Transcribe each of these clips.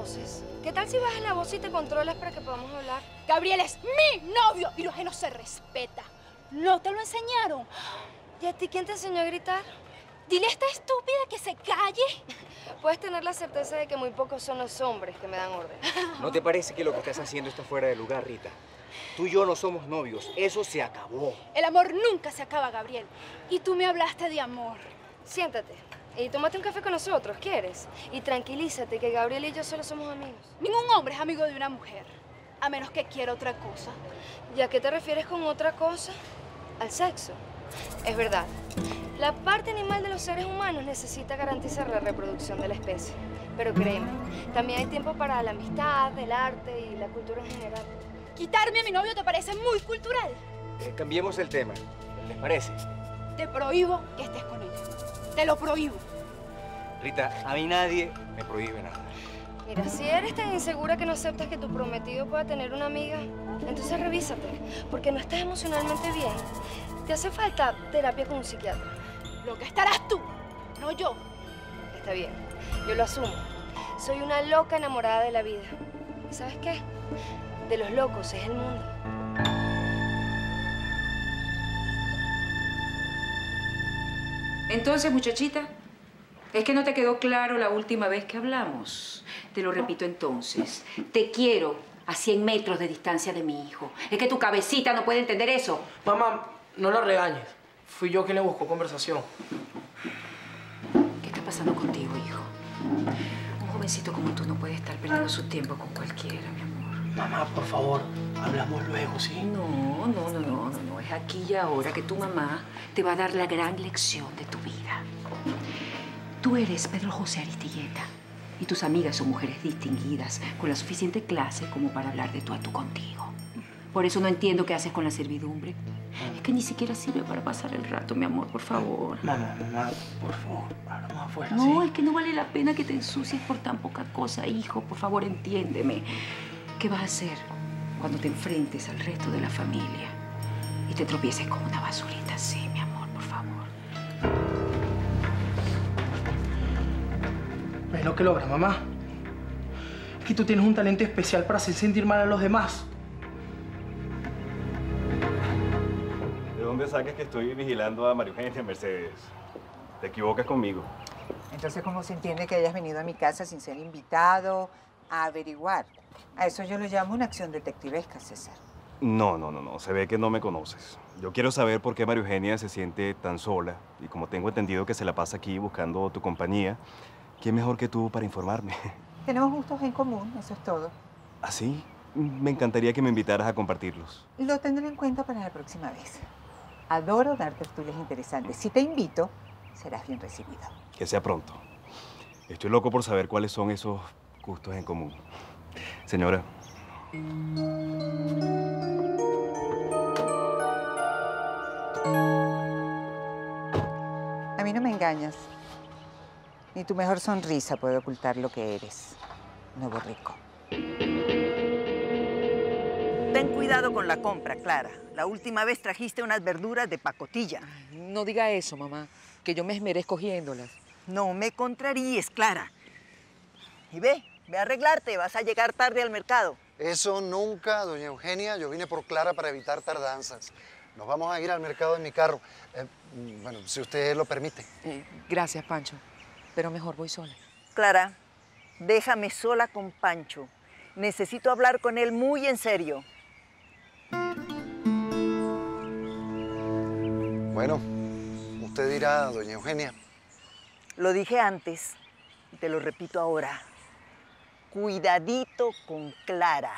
no. ¿Qué tal si bajas la voz y te controlas para que podamos hablar? Gabriel es mi novio y lo ajeno se respeta. ¿No te lo enseñaron? ¿Y a ti quién te enseñó a gritar? Dile a esta estúpida que se calle. Puedes tener la certeza de que muy pocos son los hombres que me dan orden. ¿No te parece que lo que estás haciendo está fuera de lugar, Rita? Tú y yo no somos novios. Eso se acabó. El amor nunca se acaba, Gabriel. Y tú me hablaste de amor. Siéntate y tómate un café con nosotros, ¿quieres? Y tranquilízate que Gabriel y yo solo somos amigos. Ningún hombre es amigo de una mujer, a menos que quiera otra cosa. ¿Y a qué te refieres con otra cosa? Al sexo. Es verdad. La parte animal de los seres humanos necesita garantizar la reproducción de la especie. Pero créeme, también hay tiempo para la amistad, el arte y la cultura en general. Quitarme a mi novio te parece muy cultural. Eh, cambiemos el tema. ¿Les parece? Te prohíbo que estés con ella. Te lo prohíbo. Rita, a mí nadie me prohíbe nada. Mira, si eres tan insegura que no aceptas que tu prometido pueda tener una amiga, entonces revísate, porque no estás emocionalmente bien. Te hace falta terapia con un psiquiatra. Lo que estarás tú, no yo. Está bien, yo lo asumo. Soy una loca enamorada de la vida. ¿Y sabes qué? De los locos es el mundo. Entonces, muchachita, es que no te quedó claro la última vez que hablamos. Te lo repito entonces. Te quiero a 100 metros de distancia de mi hijo. Es que tu cabecita no puede entender eso. Mamá, no la regañes. Fui yo quien le buscó conversación. ¿Qué está pasando contigo, hijo? Un jovencito como tú no puede estar perdiendo su tiempo con cualquiera, mi amor. Mamá, por favor, hablamos luego, ¿sí? No, no, no, no, no, no. Es aquí y ahora que tu mamá te va a dar la gran lección de tu vida. Tú eres Pedro José Aristilleta y tus amigas son mujeres distinguidas con la suficiente clase como para hablar de tú a tú contigo. Por eso no entiendo qué haces con la servidumbre. Es que ni siquiera sirve para pasar el rato, mi amor, por favor. Mamá, mamá, por favor, hablamos afuera, No, ¿sí? es que no vale la pena que te ensucies por tan poca cosa, hijo. Por favor, entiéndeme. ¿Qué vas a hacer cuando te enfrentes al resto de la familia y te tropieces con una basurita así, ¿Ves lo que logra, mamá? Es que tú tienes un talento especial para hacer sentir mal a los demás. ¿De dónde sacas que estoy vigilando a María Eugenia Mercedes? Te equivocas conmigo. Entonces, ¿cómo se entiende que hayas venido a mi casa sin ser invitado a averiguar? A eso yo lo llamo una acción detectivesca, César. No, no, no, no. Se ve que no me conoces. Yo quiero saber por qué María Eugenia se siente tan sola. Y como tengo entendido que se la pasa aquí buscando tu compañía, ¿quién mejor que tú para informarme? Tenemos gustos en común, eso es todo. ¿Así? Me encantaría que me invitaras a compartirlos. Lo tendré en cuenta para la próxima vez. Adoro dar tertulias interesantes. Si te invito, serás bien recibido. Que sea pronto. Estoy loco por saber cuáles son esos gustos en común. Señora, A mí no me engañas. Ni tu mejor sonrisa puede ocultar lo que eres. Nuevo rico. Ten cuidado con la compra, Clara. La última vez trajiste unas verduras de pacotilla. No diga eso, mamá. que yo me esmeré escogiéndolas. No me contraríes, Clara. Y ve, ve a arreglarte, vas a llegar tarde al mercado. Eso nunca, doña Eugenia. Yo vine por Clara para evitar tardanzas. Nos vamos a ir al mercado en mi carro. Eh, bueno, si usted lo permite. Eh, gracias, Pancho. Pero mejor voy sola. Clara, déjame sola con Pancho. Necesito hablar con él muy en serio. Bueno, usted dirá, doña Eugenia. Lo dije antes y te lo repito ahora. Cuidadito con Clara.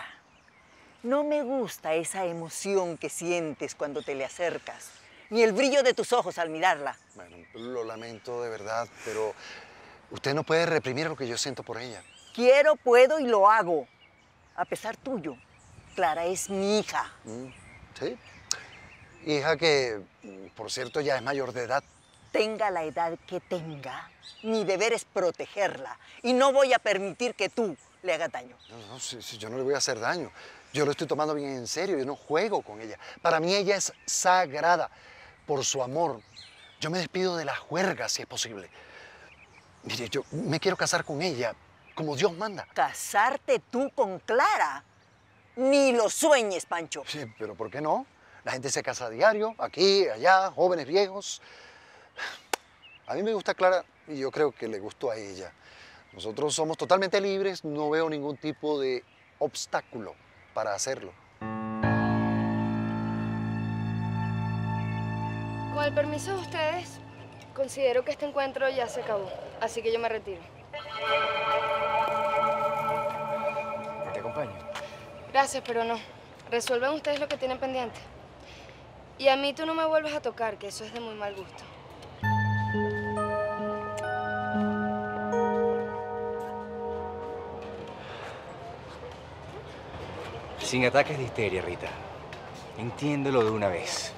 No me gusta esa emoción que sientes cuando te le acercas, ni el brillo de tus ojos al mirarla. Bueno, lo lamento de verdad, pero usted no puede reprimir lo que yo siento por ella. Quiero, puedo y lo hago. A pesar tuyo, Clara es mi hija. Mm, Sí. Hija que, por cierto, ya es mayor de edad. Tenga la edad que tenga, mi deber es protegerla. Y no voy a permitir que tú le hagas daño. No, no, si, si yo no le voy a hacer daño. Yo lo estoy tomando bien en serio, yo no juego con ella. Para mí ella es sagrada. Por su amor, yo me despido de la juerga si es posible. Mire, yo me quiero casar con ella, como Dios manda. ¿Casarte tú con Clara? Ni lo sueñes, Pancho. Sí, pero ¿por qué no? La gente se casa a diario, aquí, allá, jóvenes, viejos. A mí me gusta Clara y yo creo que le gustó a ella. Nosotros somos totalmente libres, no veo ningún tipo de obstáculo para hacerlo. Con el permiso de ustedes, considero que este encuentro ya se acabó. Así que yo me retiro. ¿Te acompaño? Gracias, pero no. Resuelvan ustedes lo que tienen pendiente. Y a mí tú no me vuelves a tocar, que eso es de muy mal gusto. Sin ataques de histeria, Rita. Entiéndelo de una vez.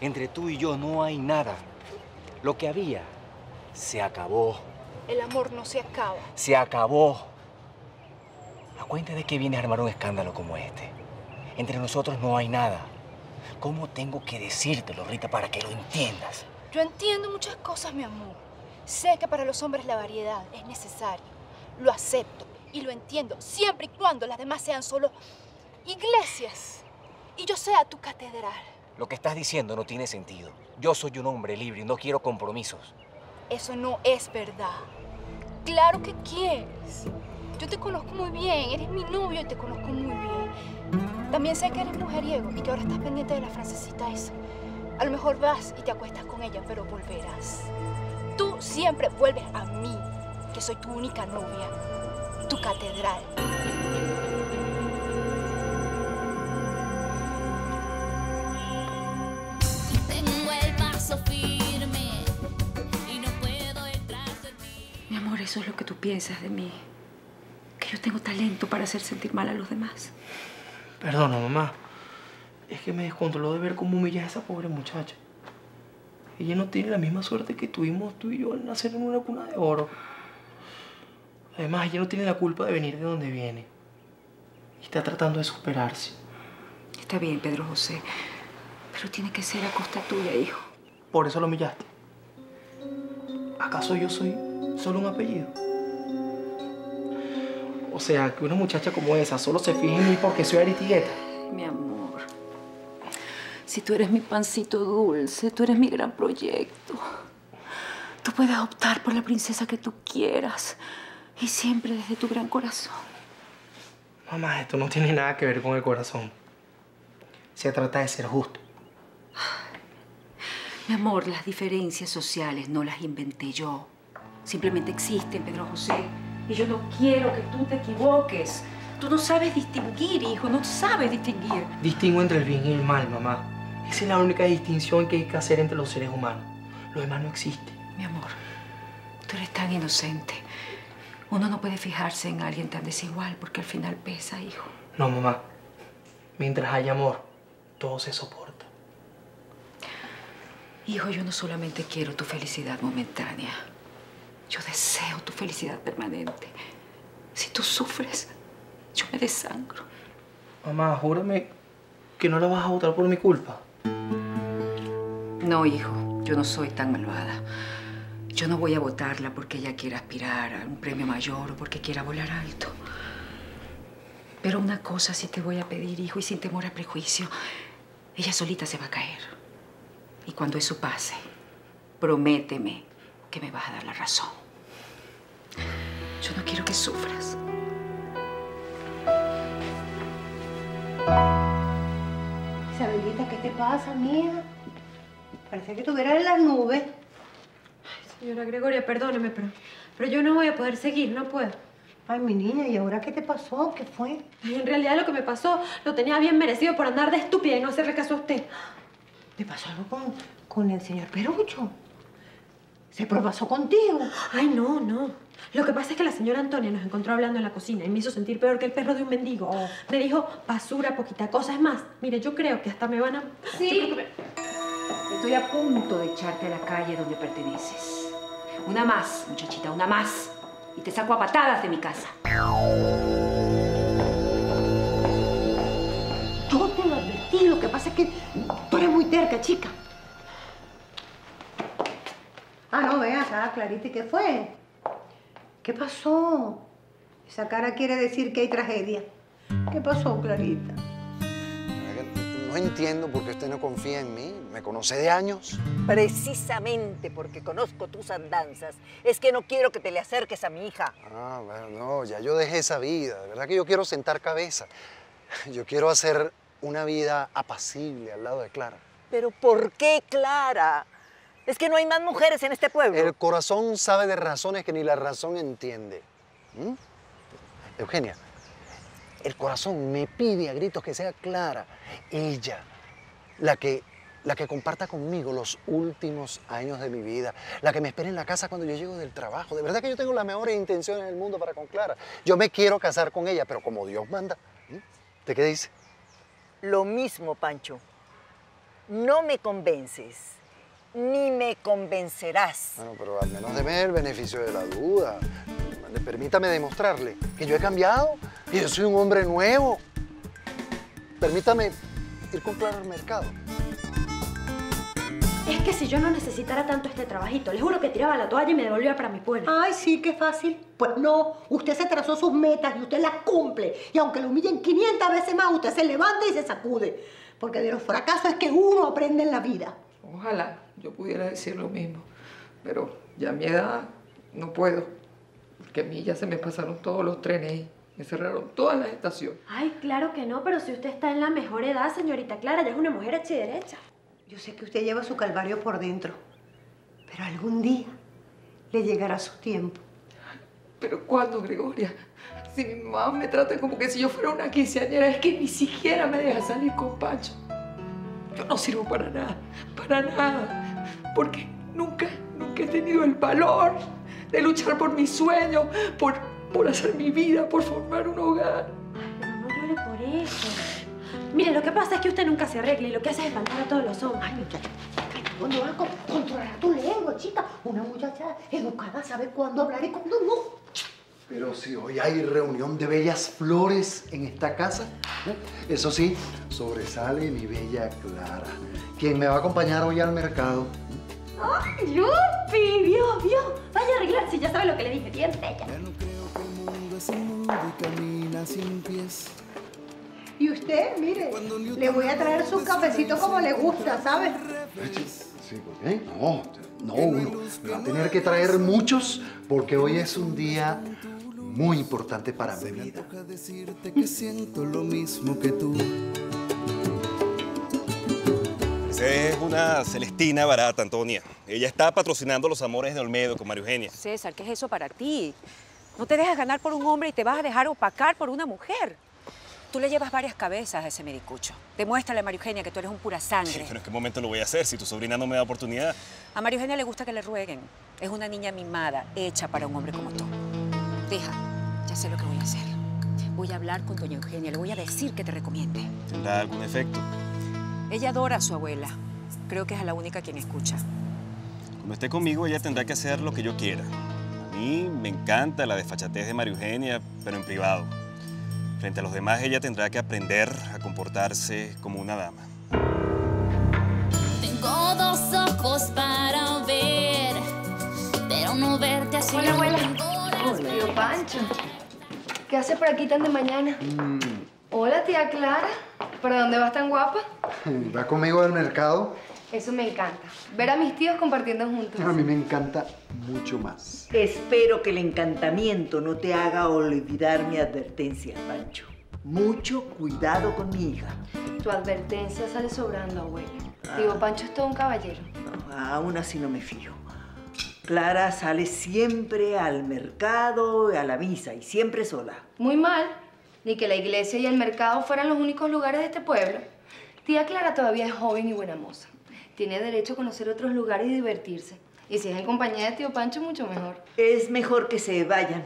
Entre tú y yo no hay nada. Lo que había se acabó. El amor no se acaba. Se acabó. ¿A cuenta de que vienes a armar un escándalo como este? Entre nosotros no hay nada. ¿Cómo tengo que decírtelo, Rita, para que lo entiendas? Yo entiendo muchas cosas, mi amor. Sé que para los hombres la variedad es necesaria. Lo acepto y lo entiendo, siempre y cuando las demás sean solo iglesias y yo sea tu catedral. Lo que estás diciendo no tiene sentido. Yo soy un hombre libre y no quiero compromisos. Eso no es verdad. Claro que quieres. Yo te conozco muy bien, eres mi novio y te conozco muy bien. También sé que eres mujeriego y que ahora estás pendiente de la francesita esa. A lo mejor vas y te acuestas con ella, pero volverás. Tú siempre vuelves a mí, que soy tu única novia, tu catedral. El paso firme y no puedo entrar de ti. Mi amor, eso es lo que tú piensas de mí. Que yo tengo talento para hacer sentir mal a los demás. Perdona, mamá. Es que me descontroló de ver cómo humillas a esa pobre muchacha. Ella no tiene la misma suerte que tuvimos tú y yo al nacer en una cuna de oro. Además, ella no tiene la culpa de venir de donde viene. Y está tratando de superarse. Está bien, Pedro José. Pero tiene que ser a costa tuya, hijo. Por eso lo humillaste. ¿Acaso yo soy solo un apellido? O sea, que una muchacha como esa solo se fije en mí porque soy Aristigueta. Mi amor. Si tú eres mi pancito dulce, tú eres mi gran proyecto. Tú puedes optar por la princesa que tú quieras. Y siempre desde tu gran corazón. Mamá, esto no tiene nada que ver con el corazón. Se trata de ser justo. Mi amor, las diferencias sociales no las inventé yo. Simplemente existen, Pedro José. Y yo no quiero que tú te equivoques. Tú no sabes distinguir, hijo, no sabes distinguir. Distingo entre el bien y el mal, mamá. Esa es la única distinción que hay que hacer entre los seres humanos. Lo demás no existe. Mi amor, tú eres tan inocente. Uno no puede fijarse en alguien tan desigual porque al final pesa, hijo. No, mamá. Mientras haya amor, todo se soporta. Hijo, yo no solamente quiero tu felicidad momentánea. Yo deseo tu felicidad permanente. Si tú sufres, yo me desangro. Mamá, júrame que no la vas a votar por mi culpa. No, hijo. Yo no soy tan malvada. Yo no voy a votarla porque ella quiera aspirar a un premio mayor o porque quiera volar alto. Pero una cosa sí te voy a pedir, hijo, y sin temor a prejuicio. Ella solita se va a caer. Y cuando eso pase, prométeme que me vas a dar la razón. Yo no quiero que sufras. Isabelita, ¿qué te pasa, mía? Parece que estuvieras en las nubes. Señora Gregoria, perdóneme, pero, pero yo no voy a poder seguir, no puedo. Ay, mi niña, ¿y ahora qué te pasó? ¿Qué fue? En realidad lo que me pasó lo tenía bien merecido por andar de estúpida y no hacerle caso a usted. ¿Te pasó algo con, con el señor Perucho? ¿Se propasó contigo? Ay, no, no. Lo que pasa es que la señora Antonia nos encontró hablando en la cocina y me hizo sentir peor que el perro de un mendigo. Oh. Me dijo basura, poquita cosa. Es más, mire, yo creo que hasta me van a... Sí. Me- Estoy a punto de echarte a la calle donde perteneces. Una más, muchachita, una más. Y te saco a patadas de mi casa. Yo te lo advertí, lo que pasa es que chica. Ah, no, ve acá, Clarita, ¿y qué fue? ¿Qué pasó? Esa cara quiere decir que hay tragedia. ¿Qué pasó, Clarita? No entiendo por qué usted no confía en mí. Me conoce de años. Precisamente porque conozco tus andanzas, es que no quiero que te le acerques a mi hija. Ah, bueno, no, ya yo dejé esa vida. De verdad que yo quiero sentar cabeza. Yo quiero hacer una vida apacible al lado de Clara. Pero ¿por qué, Clara? Es que no hay más mujeres en este pueblo. El corazón sabe de razones que ni la razón entiende. ¿Mm? Eugenia, el corazón me pide a gritos que sea Clara, ella, la que, la que comparta conmigo los últimos años de mi vida, la que me espere en la casa cuando yo llego del trabajo. De verdad que yo tengo las mejores intenciones del mundo para con Clara. Yo me quiero casar con ella, pero como Dios manda. ¿Mm? ¿De qué dice? Lo mismo, Pancho. No me convences, ni me convencerás. Bueno, pero al menos deme el beneficio de la duda. Permítame demostrarle que yo he cambiado y yo soy un hombre nuevo. Permítame ir con Clara al mercado. Es que si yo no necesitara tanto este trabajito, les juro que tiraba la toalla y me devolvía para mi pueblo. Ay, sí, qué fácil. Pues no, usted se trazó sus metas y usted las cumple. Y aunque lo humillen 500 veces más, usted se levanta y se sacude. Porque de los fracasos es que uno aprende en la vida. Ojalá yo pudiera decir lo mismo, pero ya a mi edad no puedo, porque a mí ya se me pasaron todos los trenes y me cerraron todas las estaciones. Ay, claro que no, pero si usted está en la mejor edad, señorita Clara, ya es una mujer hecha y derecha. Yo sé que usted lleva su calvario por dentro, pero algún día le llegará su tiempo. ¿Pero cuándo, Gregoria? Si mi mamá me trata como que si yo fuera una quinceañera, es que ni siquiera me deja salir con Pancho. Yo no sirvo para nada, para nada, porque nunca, nunca he tenido el valor de luchar por mis sueños, por, por hacer mi vida, por formar un hogar. Pero no llore por eso. Mire, lo que pasa es que usted nunca se arregla y lo que hace es espantar a todos los hombres. Ay, muchacha, ¿cuándo vas a con- controlar tu lengua, chica? Una muchacha educada sabe cuándo hablar y cuándo no. Pero si hoy hay reunión de bellas flores en esta casa, ¿eh? eso sí, sobresale mi bella Clara, quien me va a acompañar hoy al mercado. ¡Ay, Yupi! Vio, vio. Vaya a arreglarse, ya sabe lo que le dije. Bien bella. Y usted, mire, le voy a traer su cafecito como le gusta, ¿sabe? Sí, ¿por qué? No, no, uno. Me va a tener que traer muchos porque hoy es un día muy importante para mi vida. que siento lo mismo que tú. Esa es una Celestina barata, Antonia. Ella está patrocinando los amores de Olmedo con María Eugenia. César, ¿qué es eso para ti? No te dejas ganar por un hombre y te vas a dejar opacar por una mujer. Tú le llevas varias cabezas a ese medicucho. Demuéstrale a María Eugenia que tú eres un pura sangre. Pero ¿en qué momento lo voy a hacer si tu sobrina no me da oportunidad? A María Eugenia le gusta que le rueguen. Es una niña mimada, hecha para un hombre como tú. Deja, ya sé lo que voy a hacer. Voy a hablar con doña Eugenia, le voy a decir que te recomiende. ¿Tendrá algún efecto? Ella adora a su abuela. Creo que es a la única quien escucha. Cuando esté conmigo, ella tendrá que hacer lo que yo quiera. A mí me encanta la desfachatez de María Eugenia, pero en privado. Frente a los demás, ella tendrá que aprender a comportarse como una dama. Tengo dos ojos ojos para ver, pero no verte así. Hola, abuela. Tío Pancho. ¿Qué hace por aquí tan de mañana? Mm, Hola, tía Clara. ¿Para dónde vas tan guapa? ¿Va conmigo al mercado? Eso me encanta. Ver a mis tíos compartiendo juntos. A mí me encanta mucho más. Espero que el encantamiento no te haga olvidar mi advertencia, Pancho. Mucho cuidado con mi hija. Tu advertencia sale sobrando, abuela. Tío Pancho es todo un caballero. Aún así no me fío. Clara sale siempre al mercado, a la misa y siempre sola. Muy mal. Ni que la iglesia y el mercado fueran los únicos lugares de este pueblo. Tía Clara todavía es joven y buena moza. Tiene derecho a conocer otros lugares y divertirse. Y si es en compañía de tío Pancho, mucho mejor. Es mejor que se vayan.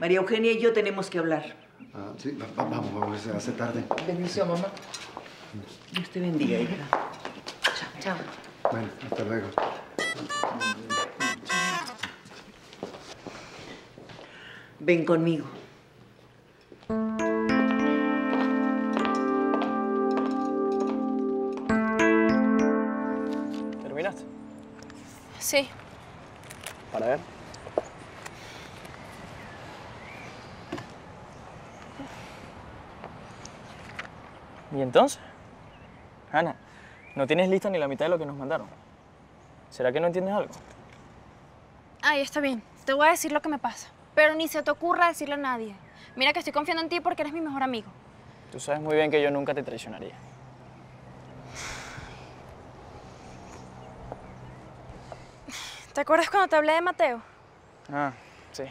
María Eugenia y yo tenemos que hablar. Ah, sí, va- va- vamos, vamos, se hace tarde. Bendición, mamá. Dios te bendiga, hija. Chao. Bueno, hasta luego. Ven conmigo. ¿Terminaste? Sí. Para ver. ¿Y entonces? Ana, no tienes lista ni la mitad de lo que nos mandaron. ¿Será que no entiendes algo? Ay, está bien. Te voy a decir lo que me pasa. Pero ni se te ocurra decirle a nadie. Mira que estoy confiando en ti porque eres mi mejor amigo. Tú sabes muy bien que yo nunca te traicionaría. ¿Te acuerdas cuando te hablé de Mateo? Ah, sí.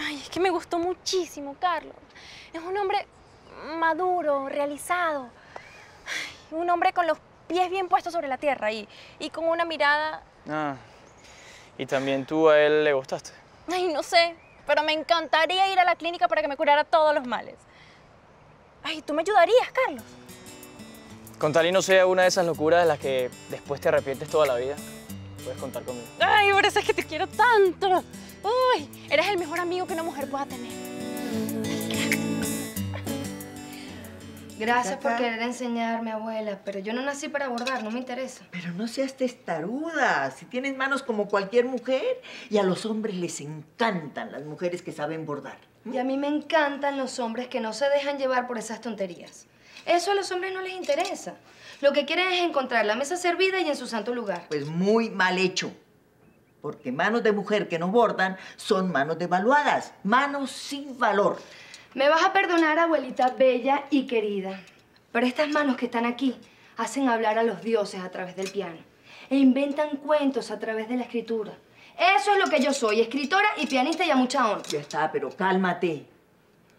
Ay, es que me gustó muchísimo, Carlos. Es un hombre maduro, realizado. Ay, Un hombre con los pies bien puestos sobre la tierra y, y con una mirada... Ah, y también tú a él le gustaste. Ay, no sé, pero me encantaría ir a la clínica para que me curara todos los males. Ay, ¿tú me ayudarías, Carlos? Con tal y no sea una de esas locuras de las que después te arrepientes toda la vida, puedes contar conmigo. Ay, por eso es que te quiero tanto. Uy, eres el mejor amigo que una mujer pueda tener. Gracias por querer enseñarme, abuela, pero yo no nací para bordar, no me interesa. Pero no seas testaruda. Si tienes manos como cualquier mujer y a los hombres les encantan las mujeres que saben bordar. Y a mí me encantan los hombres que no se dejan llevar por esas tonterías. Eso a los hombres no les interesa. Lo que quieren es encontrar la mesa servida y en su santo lugar. Pues muy mal hecho. Porque manos de mujer que no bordan son manos devaluadas, manos sin valor. Me vas a perdonar, abuelita bella y querida, pero estas manos que están aquí hacen hablar a los dioses a través del piano e inventan cuentos a través de la escritura. Eso es lo que yo soy, escritora y pianista y a mucha honra. Ya está, pero cálmate.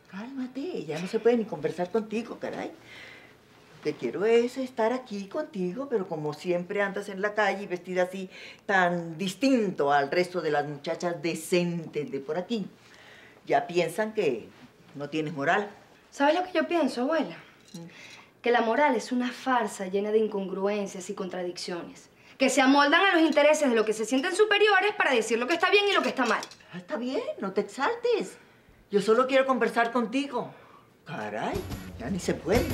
Cálmate, ya no se puede ni conversar contigo, caray. Lo que quiero es estar aquí contigo, pero como siempre andas en la calle vestida así tan distinto al resto de las muchachas decentes de por aquí, ya piensan que no tienes moral. ¿Sabes lo que yo pienso, abuela? Que la moral es una farsa llena de incongruencias y contradicciones, que se amoldan a los intereses de los que se sienten superiores para decir lo que está bien y lo que está mal. Ah, Está bien, no te exaltes. Yo solo quiero conversar contigo. Caray, ya ni se puede.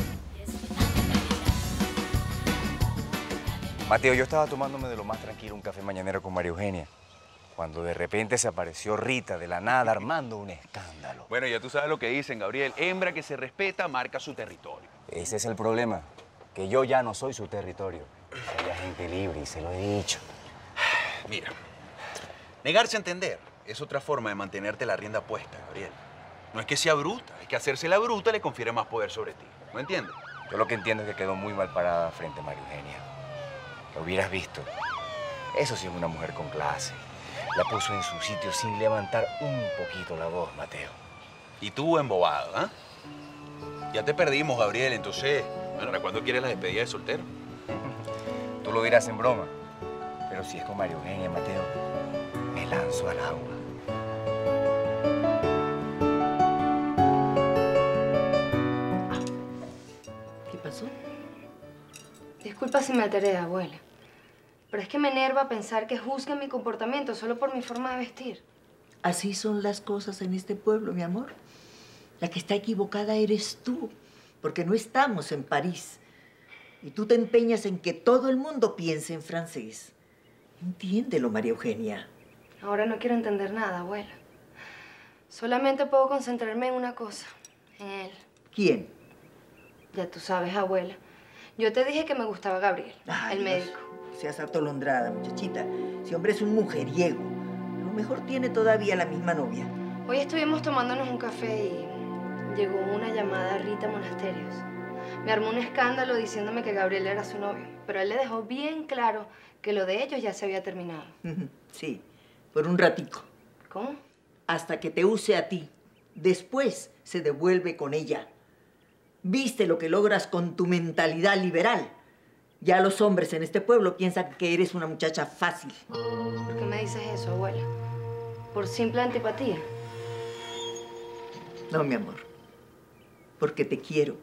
Mateo, yo estaba tomándome de lo más tranquilo un café mañanero con María Eugenia, cuando de repente se apareció Rita de la nada armando un escándalo. Bueno, ya tú sabes lo que dicen, Gabriel. Hembra que se respeta marca su territorio. Ese es el problema, que yo ya no soy su territorio. Soy agente libre y se lo he dicho. Mira, negarse a entender es otra forma de mantenerte la rienda puesta, Gabriel. No es que sea bruta, es que hacerse la bruta le confiere más poder sobre ti. ¿No entiendes? Yo lo que entiendo es que quedó muy mal parada frente a María Eugenia. Lo hubieras visto. Eso sí es una mujer con clase. La puso en su sitio sin levantar un poquito la voz, Mateo. Y tú embobado, ¿ah? Ya te perdimos, Gabriel, entonces, bueno, ¿ahora cuándo quieres la despedida de soltero? Tú lo dirás en broma. Pero si es con María Eugenia, Mateo, me lanzo al agua. ¿Qué pasó? Disculpa si me alteré, abuela, pero es que me enerva pensar que juzguen mi comportamiento solo por mi forma de vestir. Así son las cosas en este pueblo, mi amor. La que está equivocada eres tú, porque no estamos en París. Y tú te empeñas en que todo el mundo piense en francés. Entiéndelo, María Eugenia. Ahora no quiero entender nada, abuela. Solamente puedo concentrarme en una cosa, en él. ¿Quién? Ya tú sabes, abuela. Yo te dije que me gustaba Gabriel, Ay, el Dios. Seas atolondrada, muchachita. Si hombre es un mujeriego, a lo mejor tiene todavía la misma novia. Hoy estuvimos tomándonos un café y llegó una llamada a Rita Monasterios. Me armó un escándalo diciéndome que Gabriel era su novio, pero él le dejó bien claro que lo de ellos ya se había terminado. Sí, por un ratico. ¿Cómo? Hasta que te use a ti. Después se devuelve con ella. ¿Viste lo que logras con tu mentalidad liberal? Ya los hombres en este pueblo piensan que eres una muchacha fácil. ¿Por qué me dices eso, abuela? ¿Por simple antipatía? No, mi amor. Porque te quiero.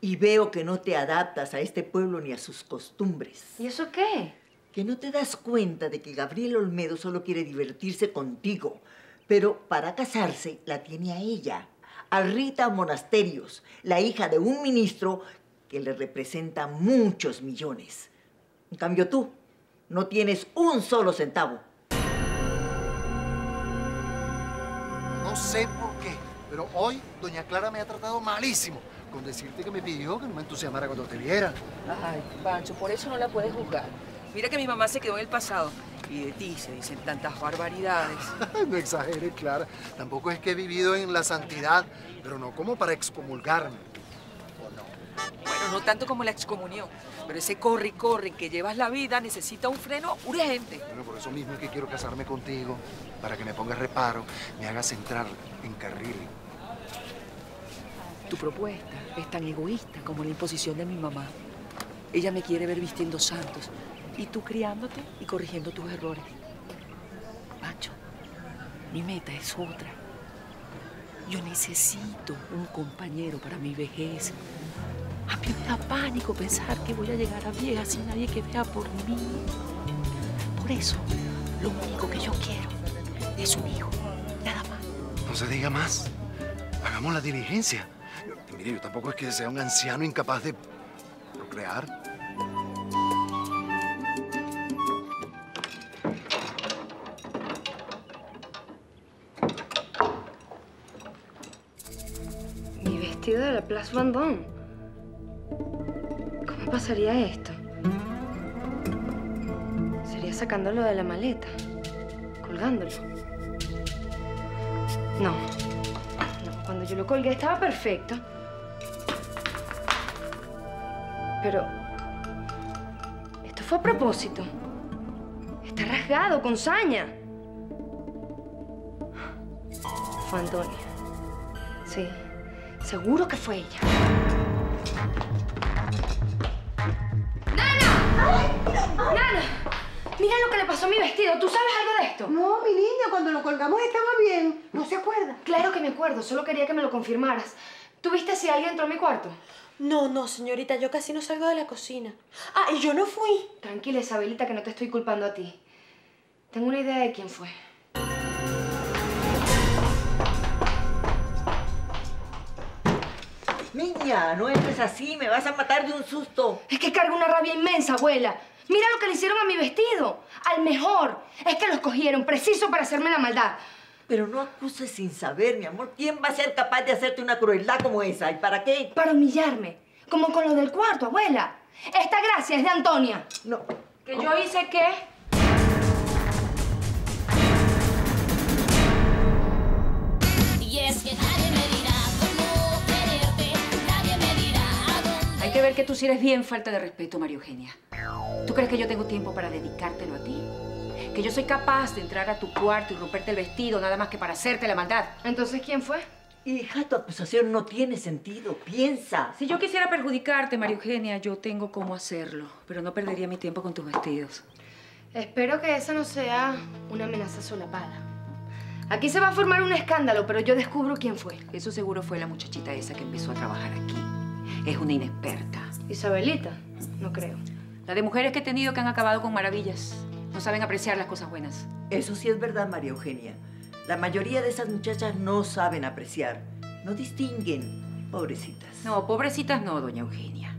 Y veo que no te adaptas a este pueblo ni a sus costumbres. ¿Y eso qué? Que no te das cuenta de que Gabriel Olmedo solo quiere divertirse contigo. Pero para casarse la tiene a ella, a Rita Monasterios, la hija de un ministro que le representa muchos millones. En cambio tú no tienes un solo centavo. No sé por qué, pero hoy doña Clara me ha tratado malísimo con decirte que me pidió que no me entusiasmara cuando te viera. Ay, Pancho, por eso no la puedes juzgar. Mira que mi mamá se quedó en el pasado y de ti se dicen tantas barbaridades. no exageres, Clara. Tampoco es que he vivido en la santidad, pero no como para excomulgarme. Bueno, no tanto como la excomunión, pero ese corre y corre que llevas la vida necesita un freno urgente. Bueno, por eso mismo es que quiero casarme contigo, para que me pongas reparo, me hagas entrar en carril. Tu propuesta es tan egoísta como la imposición de mi mamá. Ella me quiere ver vistiendo santos y tú criándote y corrigiendo tus errores. Pancho, mi meta es otra. Yo necesito un compañero para mi vejez. A mí me da pánico pensar que voy a llegar a vieja sin nadie que vea por mí. Por eso, lo único que yo quiero es un hijo. Nada más. No se diga más. Hagamos la diligencia. Mire, yo tampoco es que sea un anciano incapaz de procrear. Mi vestido de la Place Vendôme. ¿Cómo pasaría esto? Sería sacándolo de la maleta, colgándolo. No, no, cuando yo lo colgué estaba perfecto. Pero esto fue a propósito. Está rasgado con saña. Fue Antonia. Sí, seguro que fue ella. Pasó mi vestido. ¿Tú sabes algo de esto? No, mi niña, cuando lo colgamos estaba bien. ¿No se acuerda? Claro que me acuerdo. Solo quería que me lo confirmaras. ¿Tú viste si alguien entró a mi cuarto? No, no, señorita, yo casi no salgo de la cocina. Ah, y yo no fui. Tranquila, Isabelita, que no te estoy culpando a ti. Tengo una idea de quién fue. Niña, no entres así, me vas a matar de un susto. Es que cargo una rabia inmensa, abuela. Mira lo que le hicieron a mi vestido. Al mejor. Es que lo escogieron preciso para hacerme la maldad. Pero no acuses sin saber, mi amor. ¿Quién va a ser capaz de hacerte una crueldad como esa? ¿Y para qué? Para humillarme. Como con lo del cuarto, abuela. Esta gracia es de Antonia. No. ¿Que yo hice qué? Que tú sí eres bien falta de respeto, María Eugenia. ¿Tú crees que yo tengo tiempo para dedicártelo a ti? Que yo soy capaz de entrar a tu cuarto y romperte el vestido nada más que para hacerte la maldad. Entonces, ¿quién fue? Hija, tu acusación no tiene sentido. Piensa. Si yo quisiera perjudicarte, María Eugenia, yo tengo cómo hacerlo. Pero no perdería mi tiempo con tus vestidos. Espero que esa no sea una amenaza solapada. Aquí se va a formar un escándalo, pero yo descubro quién fue. Eso seguro fue la muchachita esa que empezó a trabajar aquí. Es una inexperta. Isabelita, no creo. La de mujeres que he tenido que han acabado con maravillas. No saben apreciar las cosas buenas. Eso sí es verdad, María Eugenia. La mayoría de esas muchachas no saben apreciar, no distinguen. Pobrecitas. No, pobrecitas no, doña Eugenia.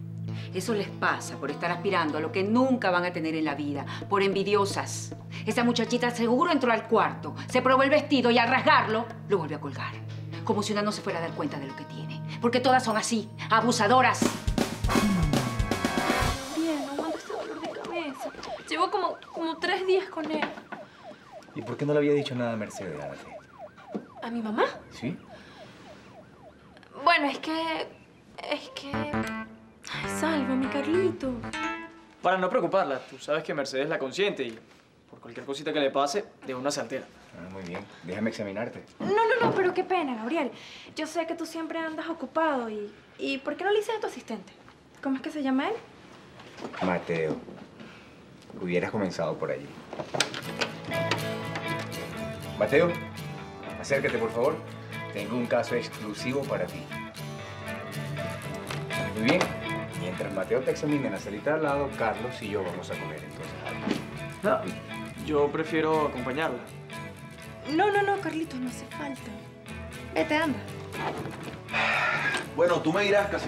Eso les pasa por estar aspirando a lo que nunca van a tener en la vida, por envidiosas. Esa muchachita seguro entró al cuarto, se probó el vestido y al rasgarlo lo volvió a colgar. Como si una no se fuera a dar cuenta de lo que tiene. Porque todas son así, abusadoras. Bien, no aguanto este dolor de cabeza. Llevo como, como tres días con él. ¿Y por qué no le había dicho nada a Mercedes antes? ¿A mi mamá? ¿Sí? Bueno, es que... Es que... Ay, salva, mi Carlito. Para no preocuparla, tú sabes que Mercedes la consiente y por cualquier cosita que le pase, de una se altera. Ah, muy bien. Déjame examinarte. No, no, no, pero qué pena, Gabriel. Yo sé que tú siempre andas ocupado y... ¿Y por qué no le dices a tu asistente? ¿Cómo es que se llama él? Mateo, hubieras comenzado por allí. Mateo, acércate, por favor. Tengo un caso exclusivo para ti. Muy bien. Mientras Mateo te examina en la salita al lado, Carlos y yo vamos a comer entonces. No, yo prefiero acompañarla. No, no, no, Carlito, no hace falta. Vete, anda. Bueno, tú me dirás casi.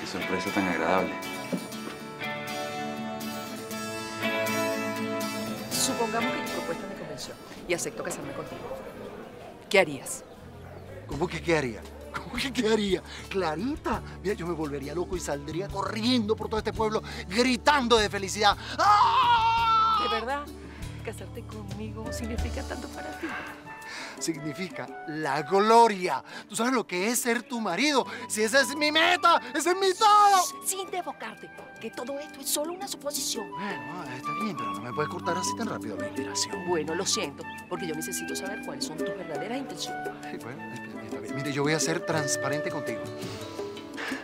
Qué sorpresa tan agradable. Supongamos que tu propuesta me convenció y acepto casarme contigo. ¿Qué harías? ¿Cómo que qué haría? ¿Cómo que qué haría? Clarita, mira, yo me volvería loco y saldría corriendo por todo este pueblo gritando de felicidad. ¡Ah! ¿De verdad? ¿Casarte conmigo significa tanto para ti? Significa la gloria. ¿Tú sabes lo que es ser tu marido? Si esa es mi meta, ese es mi todo. Sin devocarte, que todo esto es solo una suposición. Bueno, está bien, pero no me puedes cortar así tan rápido la inspiración. Bueno, lo siento, porque yo necesito saber cuáles son tus verdaderas intenciones. Sí, bueno, Mire, yo voy a ser transparente contigo.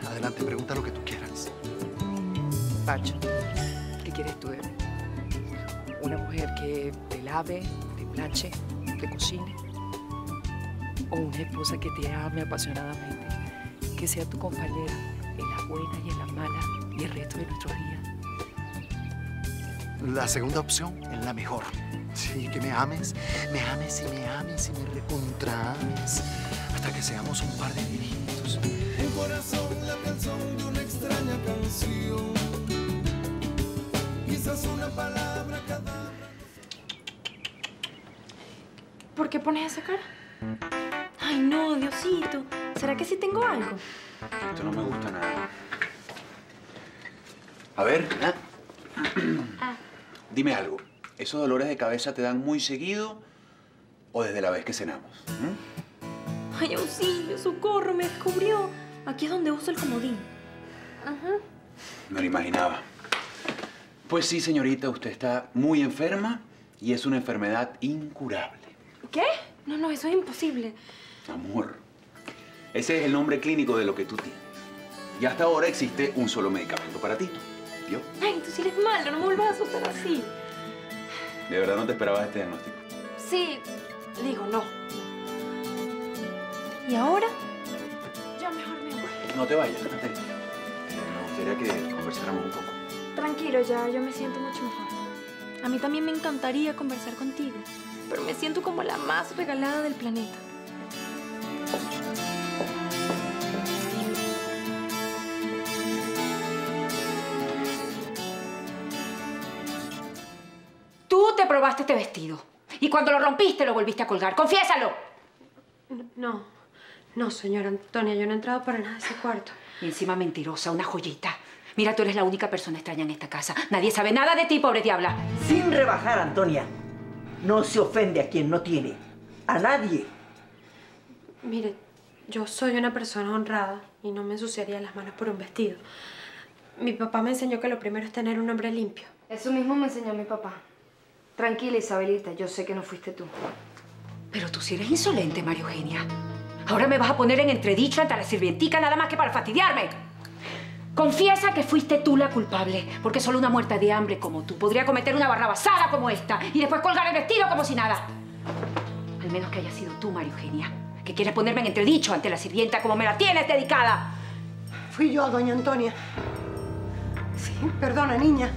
Adelante, pregunta lo que tú quieras. Pacho, ¿qué quieres tú de mí? ¿Una mujer que te lave, te planche, te cocine? ¿O una esposa que te ame apasionadamente? Que sea tu compañera en las buenas y en las malas y el resto de nuestros días. La segunda opción es la mejor. Sí, que me ames, me ames y me ames y me recontraames hasta que seamos un par de viejitos. Un corazón al son de una extraña canción. Quizás una palabra cada ¿Por qué pones esa cara? Ay, no, Diosito. ¿Será que sí tengo algo? Esto no me gusta nada. A ver, ¿ah? Ah. dime algo. ¿Esos dolores de cabeza te dan muy seguido o desde la vez que cenamos? ¿Mm? Ay, auxilio, socorro, me descubrió. Aquí es donde uso el comodín. Ajá. No lo imaginaba. Pues sí, señorita, usted está muy enferma y es una enfermedad incurable. ¿Qué? No, no, eso es imposible. Amor. Ese es el nombre clínico de lo que tú tienes. Y hasta ahora existe un solo medicamento para ti. ¿Yo? Ay, tú sí eres malo, no me vuelvas a asustar así. De verdad no te esperabas este diagnóstico. Sí, digo no. ¿Y ahora? Ya mejor me voy. No te vayas, Natalia. Eh, me gustaría que conversáramos un poco. Tranquilo, ya yo me siento mucho mejor. A mí también me encantaría conversar contigo, pero me siento como la más regalada del planeta. Tú te probaste este vestido. Y cuando lo rompiste lo volviste a colgar. ¡Confiésalo! No, no, señora Antonia, yo no he entrado para nada a ese cuarto. Y encima mentirosa, una joyita. Mira, tú eres la única persona extraña en esta casa. Nadie sabe nada de ti, pobre diabla. Sin rebajar, Antonia. No se ofende a quien no tiene. A nadie. Mire, yo soy una persona honrada y no me ensuciaría las manos por un vestido. Mi papá me enseñó que lo primero es tener un hombre limpio. Eso mismo me enseñó mi papá. Tranquila, Isabelita, yo sé que no fuiste tú. Pero tú sí eres insolente, María Eugenia. Ahora me vas a poner en entredicho ante la sirvientica nada más que para fastidiarme. Confiesa que fuiste tú la culpable, porque solo una muerta de hambre como tú podría cometer una barrabasada como esta y después colgar el vestido como si nada. Al menos que haya sido tú, María Eugenia, que quieres ponerme en entredicho ante la sirvienta como me la tienes dedicada. Fui yo, doña Antonia. Sí, perdona, niña.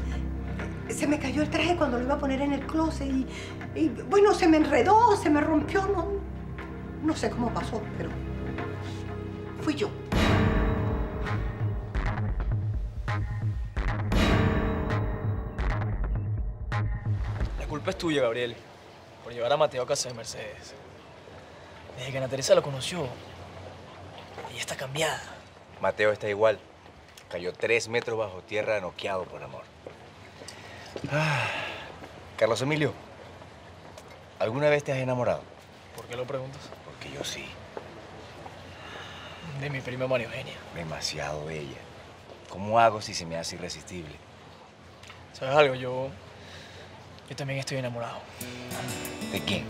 Se me cayó el traje cuando lo iba a poner en el closet y, y, bueno, se me enredó, se me rompió, no, no sé cómo pasó, pero fui yo. La culpa es tuya, Gabriel, por llevar a Mateo a casa de Mercedes. Desde que Ana Teresa lo conoció, ella está cambiada. Mateo está igual. Cayó tres metros bajo tierra noqueado por amor. Ah, Carlos Emilio, ¿alguna vez te has enamorado? ¿Por qué lo preguntas? Yo sí. De mi prima María Eugenia. Demasiado bella. ¿Cómo hago si se me hace irresistible? ¿Sabes algo? Yo. Yo también estoy enamorado. ¿De quién?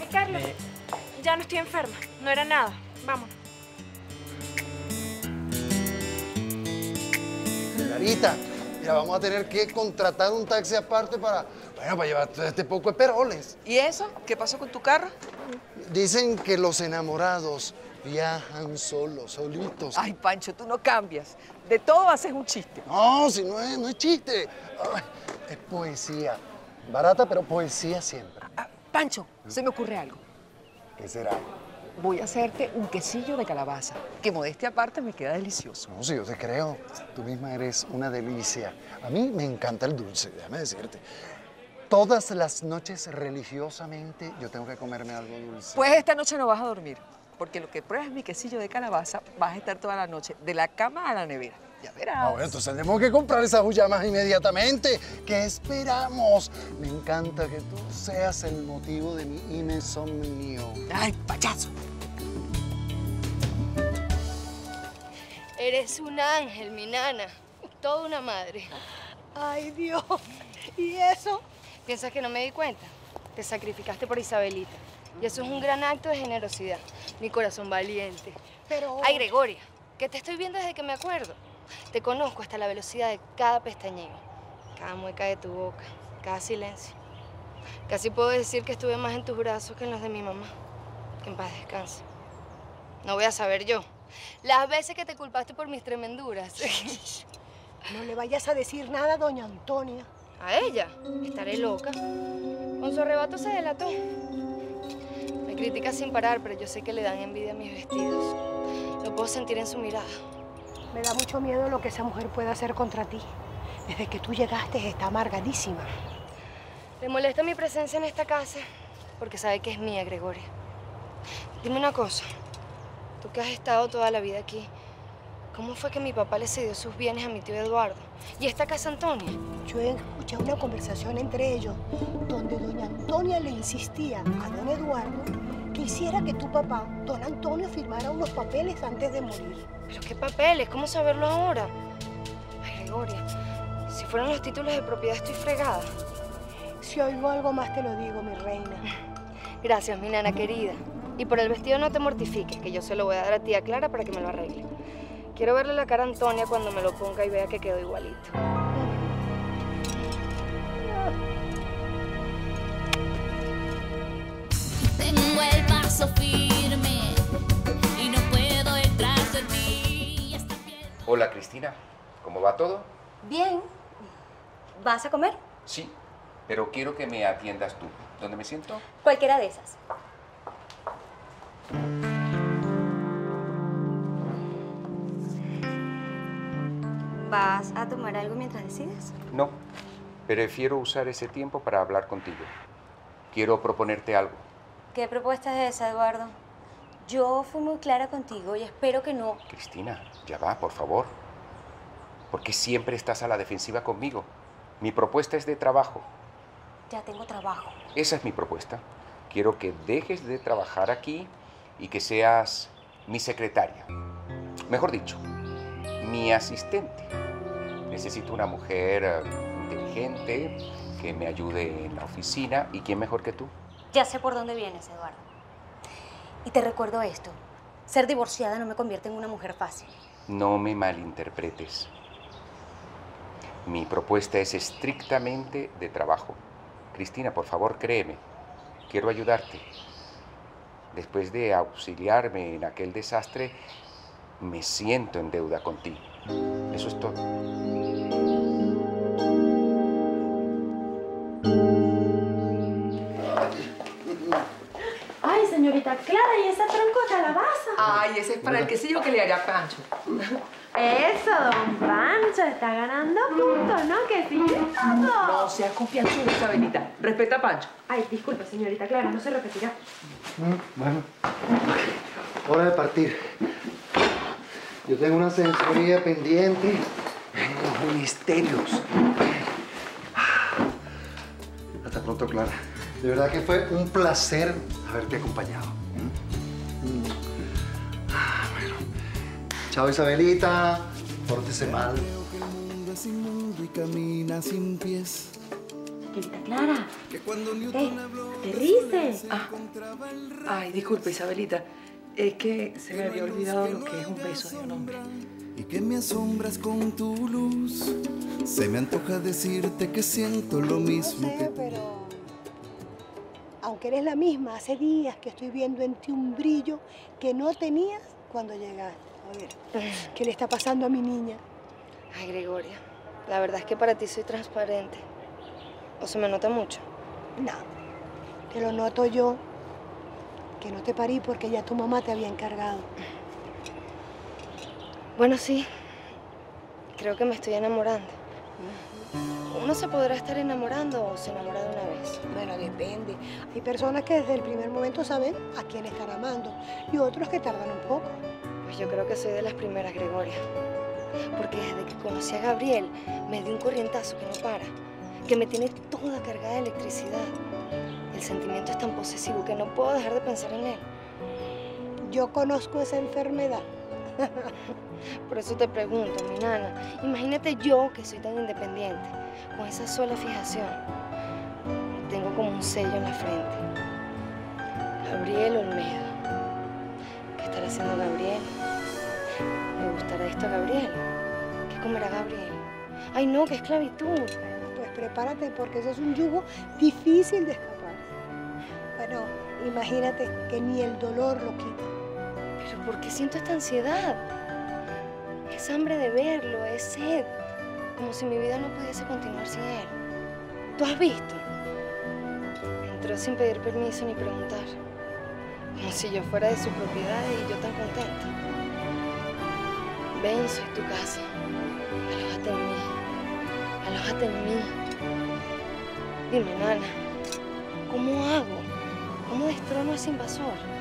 Eh, Carlos, ya no estoy enferma. No era nada. Vamos. Clarita, ya vamos a tener que contratar un taxi aparte para, bueno, para llevar todo este poco de peroles. ¿Y eso? ¿Qué pasó con tu carro? Dicen que los enamorados viajan solos, solitos. Ay, Pancho, tú no cambias. De todo haces un chiste. No, si no es, no es chiste. Ay, es poesía. Barata, pero poesía siempre. Pancho, se me ocurre algo. ¿Qué será? Voy a hacerte un quesillo de calabaza, que modestia aparte me queda delicioso. No, si yo te creo. Tú misma eres una delicia. A mí me encanta el dulce, déjame decirte. Todas las noches religiosamente yo tengo que comerme algo dulce. Pues esta noche no vas a dormir, porque lo que pruebas mi quesillo de calabaza vas a estar toda la noche de la cama a la nevera. Ya verás. Ah, bueno, entonces tenemos que comprar esas huyamas inmediatamente. ¿Qué esperamos? Me encanta que tú seas el motivo de mi insomnio. ¡Ay, payaso! Eres un ángel, mi nana. Toda una madre. Ay, Dios. ¿Y eso? ¿Piensas que no me di cuenta? Te sacrificaste por Isabelita. Y eso es un gran acto de generosidad. Mi corazón valiente. Pero... Ay, Gregoria, que te estoy viendo desde que me acuerdo. Te conozco hasta la velocidad de cada pestañeo, cada mueca de tu boca, cada silencio. Casi puedo decir que estuve más en tus brazos que en los de mi mamá. Que en paz descanse. No voy a saber yo. Las veces que te culpaste por mis tremenduras. No le vayas a decir nada doña Antonia. ¿A ella? Estaré loca. Con su arrebato se delató. Me critica sin parar, pero yo sé que le dan envidia a mis vestidos. Lo puedo sentir en su mirada. Me da mucho miedo lo que esa mujer puede hacer contra ti. Desde que tú llegaste está amargadísima. Le molesta mi presencia en esta casa porque sabe que es mía, Gregoria. Dime una cosa. Tú que has estado toda la vida aquí, ¿cómo fue que mi papá le cedió sus bienes a mi tío Eduardo? ¿Y esta casa Antonia? Yo escuché una conversación entre ellos donde doña Antonia le insistía a don Eduardo que hiciera que tu papá, don Antonio, firmara unos papeles antes de morir. ¿Pero qué papeles? ¿Cómo saberlo ahora? Ay, Gregoria, si fueran los títulos de propiedad estoy fregada. Si oigo algo más te lo digo, mi reina. Gracias, mi nana querida. Y por el vestido no te mortifiques, que yo se lo voy a dar a tía Clara para que me lo arregle. Quiero verle la cara a Antonia cuando me lo ponga y vea que quedó igualito. Tengo el paso firme y no puedo entrar de ti. Hola Cristina, ¿cómo va todo? Bien. ¿Vas a comer? Sí, pero quiero que me atiendas tú. ¿Dónde me siento? Cualquiera de esas. ¿Vas a tomar algo mientras decides? No, prefiero usar ese tiempo para hablar contigo. Quiero proponerte algo. ¿Qué propuesta es esa, Eduardo? Yo fui muy clara contigo y espero que no. Cristina, ya va, por favor. Porque siempre estás a la defensiva conmigo. Mi propuesta es de trabajo. Ya tengo trabajo. Esa es mi propuesta. Quiero que dejes de trabajar aquí y que seas mi secretaria. Mejor dicho, mi asistente. Necesito una mujer eh, inteligente que me ayude en la oficina. ¿Y quién mejor que tú? Ya sé por dónde vienes, Eduardo. Y te recuerdo esto. Ser divorciada no me convierte en una mujer fácil. No me malinterpretes. Mi propuesta es estrictamente de trabajo. Cristina, por favor, créeme. Quiero ayudarte. Después de auxiliarme en aquel desastre, me siento en deuda contigo. Eso es todo. Clara, ¿y esa tronco de calabaza? Ay, ese es para el quesillo que le haría a Pancho. Eso, don Pancho, está ganando puntos, ¿no? Que sí. No seas confianzuda, Isabelita. Respeta a Pancho. Ay, disculpe, señorita Clara, no se repetirá. Mm, Bueno, hora de partir. Yo tengo una asesoría pendiente en los ministerios. Hasta pronto, Clara. De verdad que fue un placer haberte acompañado. Mm. Ah, Bueno. Chao, Isabelita. Pórtese mal. mundo es inmundo y camina sin pies. Querida Clara. Que cuando Eh, aterrice. Ah. Ay, disculpe, Isabelita. Es que se me había olvidado lo que es un beso de un hombre. Y que me asombras con tu luz. Se me antoja decirte que siento lo mismo que tú. Pero aunque eres la misma, hace días que estoy viendo en ti un brillo que no tenías cuando llegaste. A ver, ¿qué le está pasando a mi niña? Ay, Gregoria, la verdad es que para ti soy transparente. ¿O se me nota mucho? No, te lo noto yo, que no te parí porque ya tu mamá te había encargado. Bueno, sí. Creo que me estoy enamorando. Uno se podrá estar enamorando o se enamora de una vez. Bueno, depende. Hay personas que desde el primer momento saben a quién están amando y otros que tardan un poco. Pues yo creo que soy de las primeras, Gregoria. Porque desde que conocí a Gabriel, me dio un corrientazo que no para, que me tiene toda cargada de electricidad. El sentimiento es tan posesivo que no puedo dejar de pensar en él. Yo conozco esa enfermedad. Por eso te pregunto, mi nana, imagínate yo que soy tan independiente, con esa sola fijación. Tengo como un sello en la frente. Gabriel Olmedo. ¿Qué estará haciendo Gabriel? ¿Le gustará esto a Gabriel? ¿Qué comerá Gabriel? Ay, no, qué esclavitud. Pues prepárate porque ese es un yugo difícil de escapar. Bueno, imagínate que ni el dolor lo quita. ¿Pero por qué siento esta ansiedad? Es hambre de verlo, es sed. Como si mi vida no pudiese continuar sin él. ¿Tú has visto? Entró sin pedir permiso ni preguntar. Como si yo fuera de su propiedad y yo tan contenta. Ven, soy tu casa. Alójate en mí. Alójate en mí. Dime, nana, ¿cómo hago? ¿Cómo destrono a ese invasor?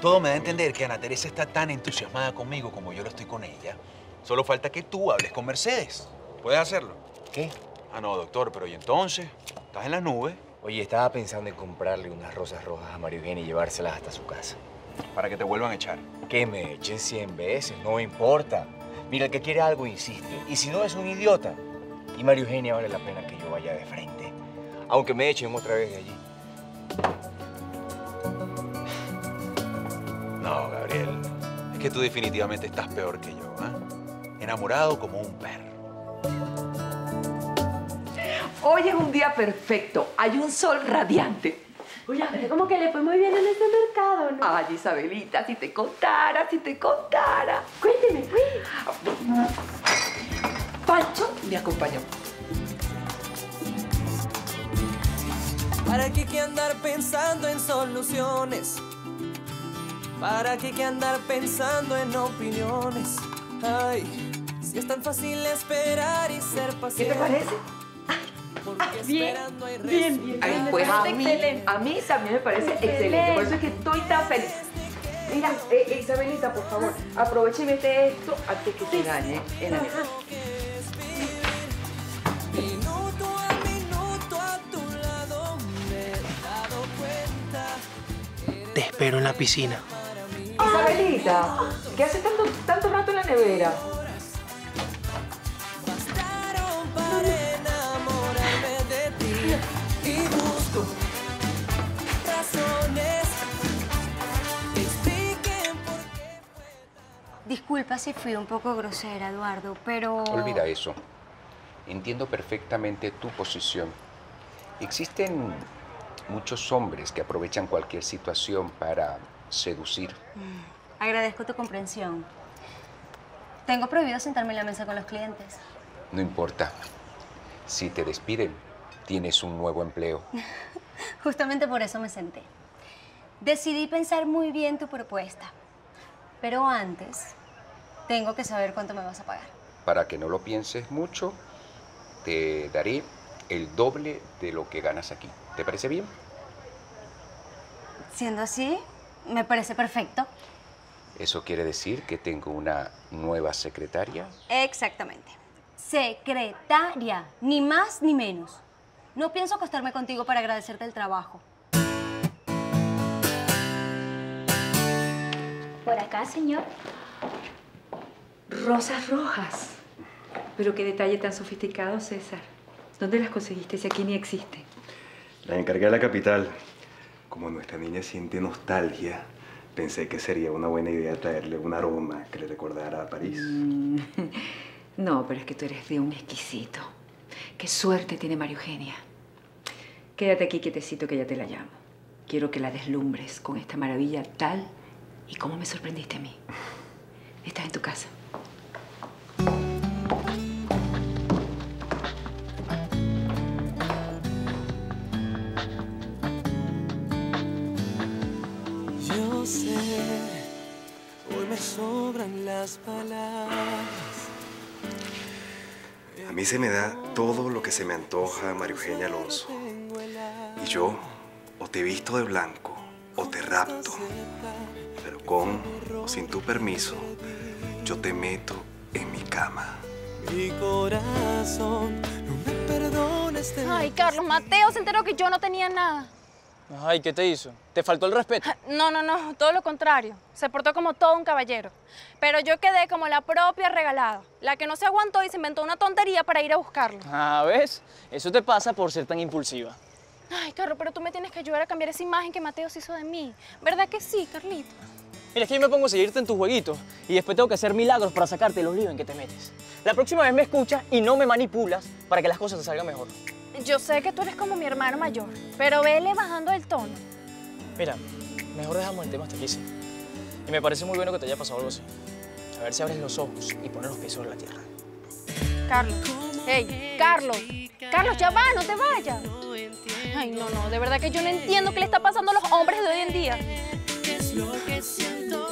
Todo me da a entender que Ana Teresa está tan entusiasmada conmigo como yo lo estoy con ella. Solo falta que tú hables con Mercedes. ¿Puedes hacerlo? ¿Qué? Ah, no, doctor, pero ¿y entonces? ¿Estás en las nubes? Oye, estaba pensando en comprarle unas rosas rojas a María Eugenia y llevárselas hasta su casa. Para que te vuelvan a echar. Que me echen 100 veces, no me importa. Mira, el que quiere algo insiste. Y si no, es un idiota. Y María Eugenia vale la pena que yo vaya de frente. Aunque me echen otra vez de allí. No, Gabriel. Es que tú definitivamente estás peor que yo, ¿ah? Enamorado como un perro. Hoy es un día perfecto. Hay un sol radiante. Oye, pero como que le fue muy bien en este mercado, ¿no? Ay, Isabelita, si te contara, si te contara. Cuénteme, cuénteme. Pancho me acompañó. ¿Para qué que andar pensando en soluciones? ¿Para qué que andar pensando en opiniones? Ay, si es tan fácil esperar y ser paciente. te parece? Porque Bien, esperando hay bien, bien. Ay, Me pues a mí, excelente. a mí también me parece excelente. Por eso es que estoy tan feliz. Mira, eh, eh, Isabelita, por favor, aprovecha y mete esto antes que se dañe en la mesa. Te espero en la piscina. Isabelita, ¿qué hace tanto, tanto rato en la nevera? Bastaron para enamorarme de ti y busco razones que expliquen por qué. Disculpa si fui un poco grosera, Eduardo, pero... Olvida eso. Entiendo perfectamente tu posición. Existen muchos hombres que aprovechan cualquier situación para seducir. Mm, Agradezco tu comprensión. Tengo prohibido sentarme en la mesa con los clientes. No importa. Si te despiden, tienes un nuevo empleo. Justamente por eso me senté. Decidí pensar muy bien tu propuesta. Pero antes, tengo que saber cuánto me vas a pagar. Para que no lo pienses mucho, te daré el doble de lo que ganas aquí. ¿Te parece bien? Siendo así, me parece perfecto. ¿Eso quiere decir que tengo una nueva secretaria? Exactamente. Secretaria, ni más ni menos. No pienso acostarme contigo para agradecerte el trabajo. Por acá, señor. Rosas rojas. Pero qué detalle tan sofisticado, César. ¿Dónde las conseguiste si aquí ni existen? Las encargué a la capital. Como nuestra niña siente nostalgia, pensé que sería una buena idea traerle un aroma que le recordara a París. Mm, No, pero es que tú eres de un exquisito. Qué suerte tiene María Eugenia. Quédate aquí quietecito que ya te la llamo. Quiero que la deslumbres con esta maravilla tal y como me sorprendiste a mí. Estás en tu casa. Sé, hoy me sobran las palabras. A mí se me da todo lo que se me antoja, María Eugenia Alonso. Y yo o te visto de blanco o te rapto. Pero con o sin tu permiso, yo te meto en mi cama. Mi corazón, no me perdones de Ay, Carlos, Mateo se enteró que yo no tenía nada. Ay, ¿qué te hizo? ¿Te faltó el respeto? No, no, no, todo lo contrario. Se portó como todo un caballero. Pero yo quedé como la propia regalada, la que no se aguantó y se inventó una tontería para ir a buscarlo. Ah, ¿ves? Eso te pasa por ser tan impulsiva. Ay, Carlos, pero tú me tienes que ayudar a cambiar esa imagen que Mateo se hizo de mí. ¿Verdad que sí, Carlito? Mira, es que yo me pongo a seguirte en tus jueguitos y después tengo que hacer milagros para sacarte los líos en que te metes. La próxima vez me escuchas y no me manipulas para que las cosas te salgan mejor. Yo sé que tú eres como mi hermano mayor, pero vele bajando el tono. Mira, mejor dejamos el tema hasta aquí, sí. Y me parece muy bueno que te haya pasado algo así. A ver si abres los ojos y pones los pies sobre la tierra. Carlos. Hey, Carlos. Carlos, ya va, no te vayas. Ay, no, no, de verdad que yo no entiendo qué le está pasando a los hombres de hoy en día. ¿Qué es lo que siento?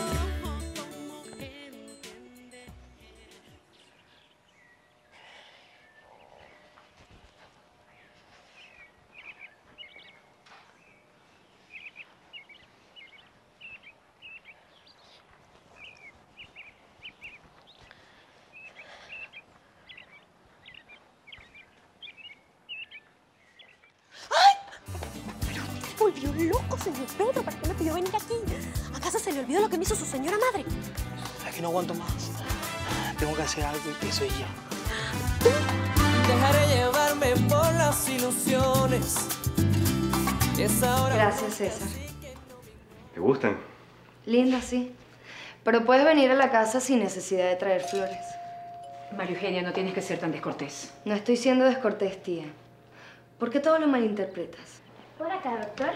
Volvió loco, señor Pedro. ¿Para qué me pidió venir aquí? ¿Acaso se le olvidó lo que me hizo su señora madre? Es que no aguanto más. Tengo que hacer algo y eso es ya. Dejaré llevarme por las ilusiones. Es ahora. Gracias, César. ¿Te gustan? Linda, sí. Pero puedes venir a la casa sin necesidad de traer flores. María Eugenia, no tienes que ser tan descortés. No estoy siendo descortés, tía. ¿Por qué todo lo malinterpretas? Por acá, doctor.